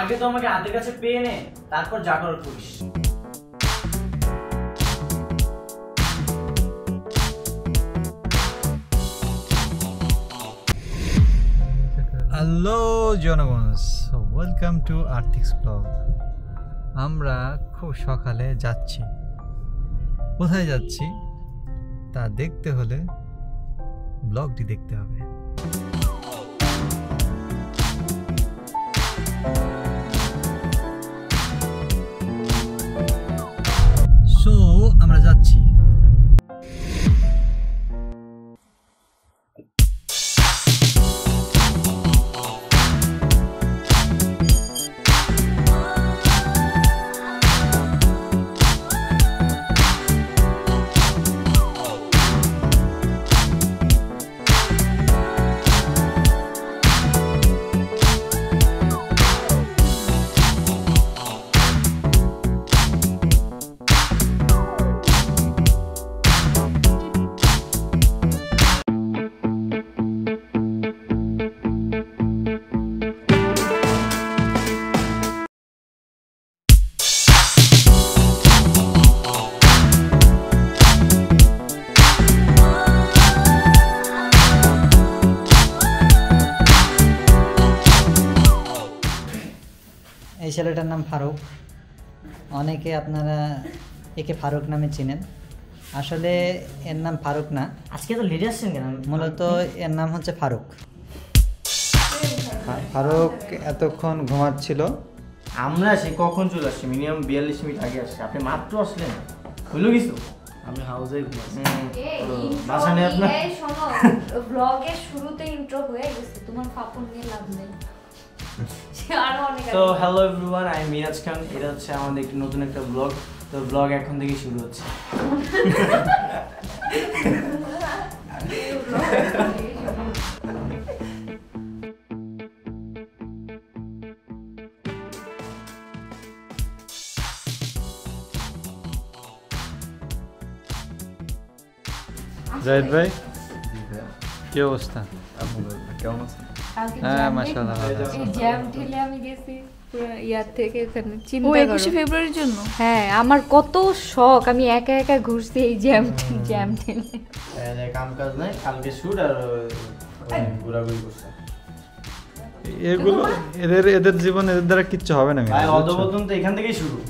আগে তো আমাকে হাতের কাছে পেয়ে নে, তারপর যা করার করিস। হ্যালো জনগণ ওয়েলকাম টু আর্থিক্স ব্লগ আমরা খুব সকালে যাচ্ছি। কোথায় যাচ্ছি তা দেখতে হলে ব্লগটি দেখতে হবে। আমরা যাচ্ছি। ছেলেটার নাম ফারুক। অনেকে আপনারা একে ফারুক নামে চিনেন। আসলে এর নাম ফারুক না। আজকে তো আসছেন কেন? মূলত এর নাম হচ্ছে ফারুক। ফারুক এতক্ষণ ঘুমাচ্ছিল। আমরা সে কখন চলে আসছি? মিনিমাম বিয়াল্লিশ মিনিট আগে আসছি। আপনি মাত্র আসলেন। হইল কিছু? আমি হাউসে ঘুমাচ্ছি। বাসা নেই আপনার? শোনো ব্লগের শুরুতে ইন্ট্রো হয়ে গেছে। তোমার পাপন নিয়ে লাভ নেই। তো আছে। Hello everyone I Miraj Khan এটা হচ্ছে আমাদের একটি নতুন একটা ব্লগ তো ব্লগ এখন থেকে শুরু হচ্ছে। জাহিদ ভাই? কি অবস্থা? কেমন আছেন হ্যাঁ মাশাআল্লাহ এই জ্যাম ঠেলে আমি গেছি ইয়ার থেকে এখানে চিন্তা একুশে ফেব্রুয়ারির জন্য? হ্যাঁ আমার কত শখ আমি একা একা ঘুরছি এই জ্যাম জ্যাম ঠেলে। কাম কাজ নাই কালকে শুট আর ঘোরাঘুরি করছে। এগুলো এদের এদের জীবন এদের দ্বারা কিচ্ছু হবে না ভাই মিরাজ, তো এখান থেকেই শুরু।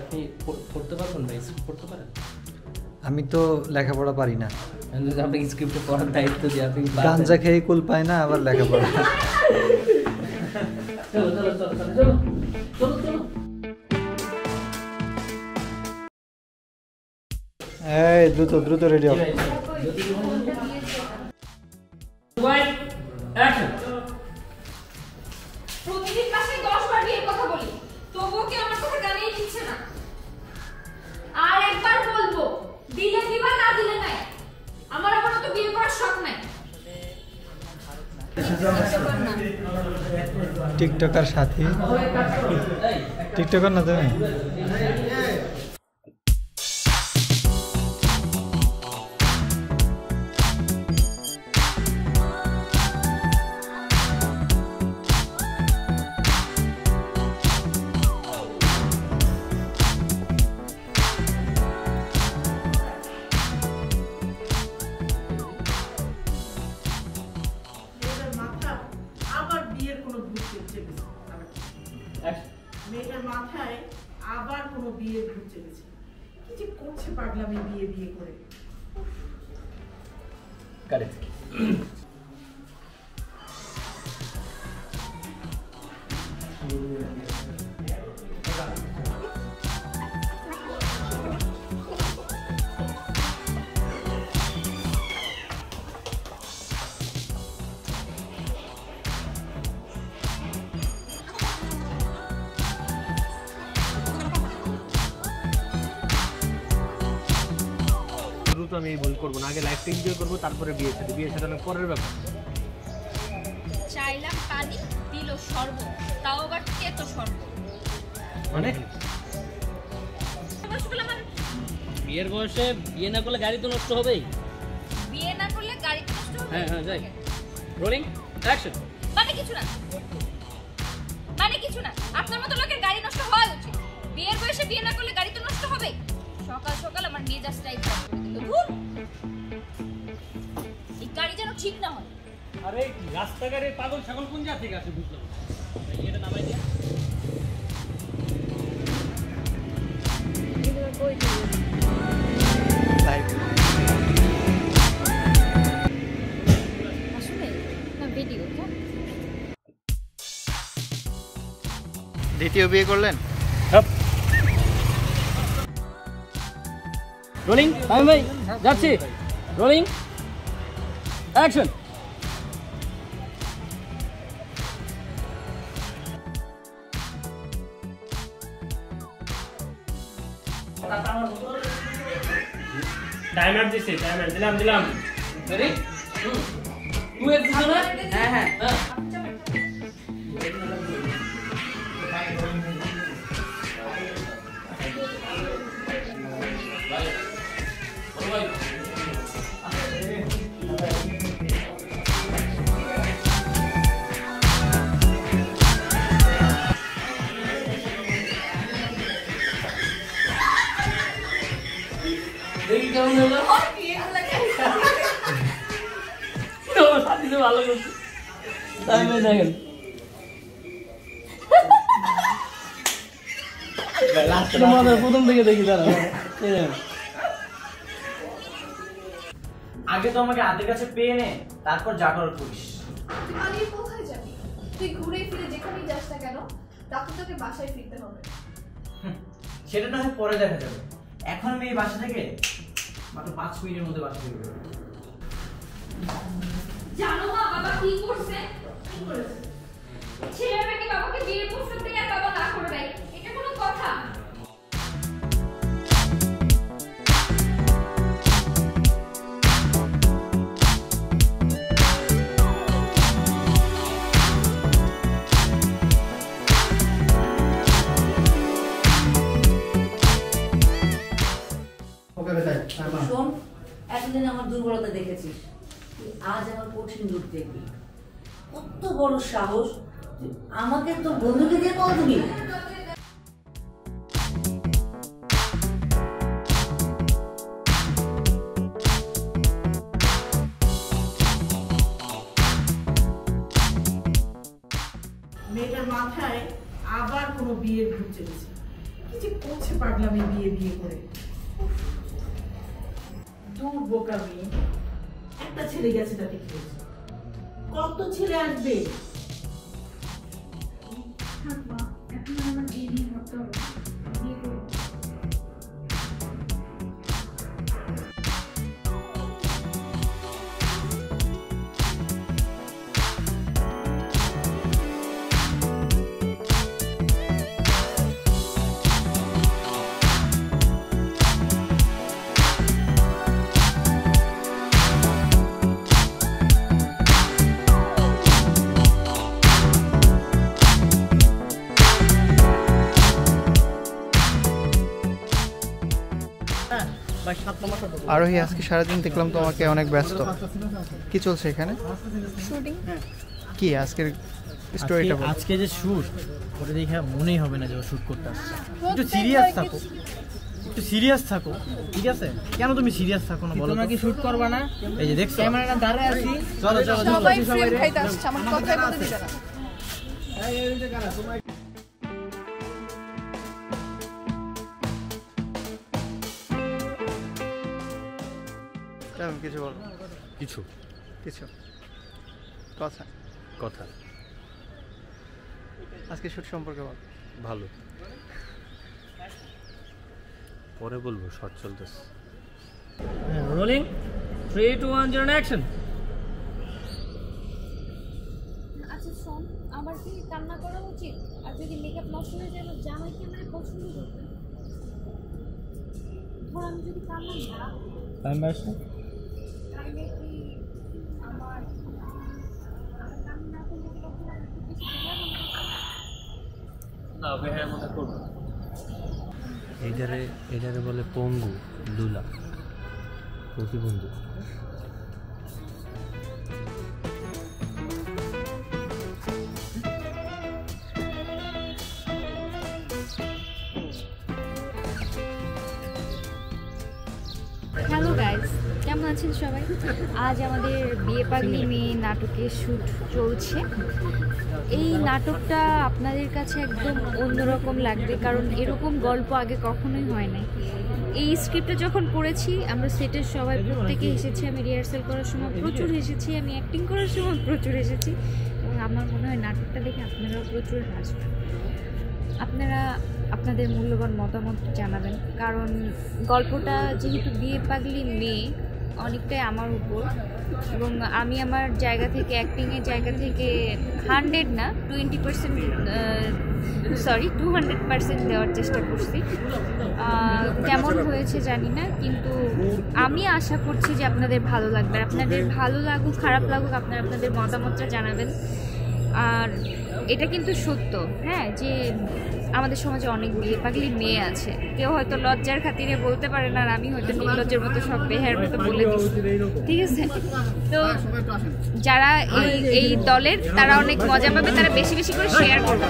আপনি পড়তে পারবেন না পড়তে পারেন? আমি তো লেখাপড়া পারি না। আপনাকে স্ক্রিপ্টে পড়ার দায়িত্ব দিয়ে আপনি গাঞ্জা খেয়ে কুল পায় না আবার লেখাপড়া। চলো চলো চলো চলো চলো চলো চলো। এই দ্রুত দ্রুত রেডি হবে টিকটকার সাথী। টিকটকার না তুমি? কারেক্ট দ্রুত আমি এই ভুল করব না। আগে লাইফটা এনজয় করব তারপরে বিয়ে সাথে বিয়ে সাথে অনেক পরের ব্যাপার। চাইলাম পানি দিল শরবত তাও আবার তেতো শরবত মানে? বিয়ের বয়সে বিয়ে না করলে গাড়ি তো নষ্ট হবেই। বিয়ে না করলে গাড়ি তো নষ্ট হবে হ্যাঁ, হ্যাঁ, যাই। রোলিং অ্যাকশন মানে কিছু না। মানে কিছু না। আপনার মতো লোকের গাড়ি নষ্ট হওয়া উচিত। বিয়ের বয়সে বিয়ে না করলে গাড়ি তো নষ্ট হবে সকাল সকাল আমার মেজাজটাই খারাপ এই গাড়ি যেন ঠিক না হয়। আরে রাস্তাঘাটে পাগল ছাগল কোন জাত থেকে আছে বুঝলাম এটা নামাই দিয়া আসলে না ভিডিও দ্বিতীয় বিয়ে করলেন? রোলিং আমি ভাই যাচ্ছি রোলিং অ্যাকশন টাইমার দিছি টাইমার দিলাম দিলাম। রেডি তুই এর দিছ না হ্যাঁ হ্যাঁ। কেমন হলো তোমার সাথী তো ভালো করছে তাই দেখেন প্রথম থেকে দেখি দেখেন। আগে তো আমাকে হাতের কাছে পেয়ে নে তারপর যা করার করিস। আরে কোথায় যাবি? তুই ঘুরে ফিরে যেখানেই যাস না কেন তাকে তোকে বাসায় ফিরতে হবে। সেটা না হয় পরে দেখা যাবে। এখন আমি এই বাসা থেকে মাত্র পাঁচ মিনিটের মধ্যে বাসা থেকে বেরোবে জানো মা, বাবা কি করছে? কি করেছে? ছেলের বাবাকে বিয়ের প্রস্তাব থেকে বাবা না করে দেয়। দুর্বলতা দেখেছিস? আজ আমার কঠিন রূপ দেখবি। কত বড় সাহস আমাকে তোর বন্ধুকে দিয়ে কল দিবি। মেয়েটার মাথায় আবার কোনো বিয়ের চেপেছে কি যে করছে পাগলামি বিয়ে বিয়ে করে। দূর বোকা মেয়ে। একটা ছেলে গেছে তাতে কি কত ছেলে আসবে? মা, এখন আমার বিয়ে নিয়ে আরোহী আজকে সারাদিন দেখলাম তোমাকে অনেক ব্যস্ত। কি চলছে এখানে? কি আজকের স্টোরিটা আজকে- যে শুট ওটা দেখে মনেই হবে না যে ও শুট করতে আসছে। একটু সিরিয়াস থাকো। একটু সিরিয়াস থাকো ঠিক আছে? কেন তুমি সিরিয়াস থাকো না বলো তোমরা কি শুট করবা না? এই যে দেখছ? ক্যামেরাটা দাঁড়ায় আছি। চলো চলো চলো সবাই ফ্রেম খাইতে আসছে আমার কথাই বলতে দিবে না। কিছু বলো। কিছু? কিছু। কথা। কথা। আজকে শুট সম্পর্কে বলো। ভালো। পরে বলব শর্ট চলতেছে। Rolling three two one zero action আচ্ছা শোন আমার কি কান্না করা উচিত? আর যদি মেকআপ নষ্ট হয়ে যায় জামাই কি আমার পছন্দ করবে? ধর আমি যদি কান্না না করি, তাহলে কি আমার আমার কান্না না করলে কি তখন আমার খুব বেশি বোঝানো এটারে এটারে বলে পঙ্গু দুলা প্রতিবন্ধী। আছেন সবাই। আজ আমাদের বিয়ে পাগলি মেয়ে নাটকের শ্যুট চলছে। এই নাটকটা আপনাদের কাছে একদম অন্যরকম লাগবে, কারণ এরকম গল্প আগে কখনোই হয় নাই। এই স্ক্রিপ্টটা যখন পড়েছি, আমরা সেটের সবাই প্রত্যেকে এসেছি, আমি রিহার্সাল করার সময় প্রচুর এসেছি, আমি অ্যাক্টিং করার সময় প্রচুর এসেছি। এবং আমার মনে হয় নাটকটা দেখে আপনারাও প্রচুর হাসবেন। আপনারা আপনাদের মূল্যবান মতামত জানাবেন, কারণ গল্পটা যেহেতু বিয়ে পাগলি মেয়ে অনেকটাই আমার উপর। এবং আমি আমার জায়গা থেকে অ্যাক্টিংয়ের জায়গা থেকে হান্ড্রেড না twenty percent sorry two hundred percent দেওয়ার চেষ্টা করছি। কেমন হয়েছে জানি না, কিন্তু আমি আশা করছি যে আপনাদের ভালো লাগবে। আপনাদের ভালো লাগুক, খারাপ লাগুক, আপনারা আপনাদের মতামতটা জানাবেন। আর এটা কিন্তু সত্য হ্যাঁ যে আমাদের সমাজে অনেক বিয়ে পাগলি মেয়ে আছে। কেউ হয়তো লজ্জার খাতিরে বলতে পারে না আর আমি হয়তো নির্লজ্জার মতো সব বেহার মতো বলে দিচ্ছি ঠিক আছে? তো যারা এই এই দলের তারা অনেক মজা পাবে তারা বেশি বেশি করে শেয়ার করবে।